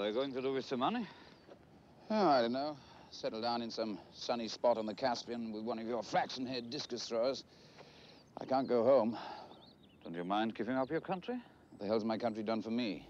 are they going to do with the money? Oh, I don't know. Settle down in some sunny spot on the Caspian with one of your flaxen-haired discus throwers. I can't go home. Don't you mind giving up your country? What the hell's my country done for me?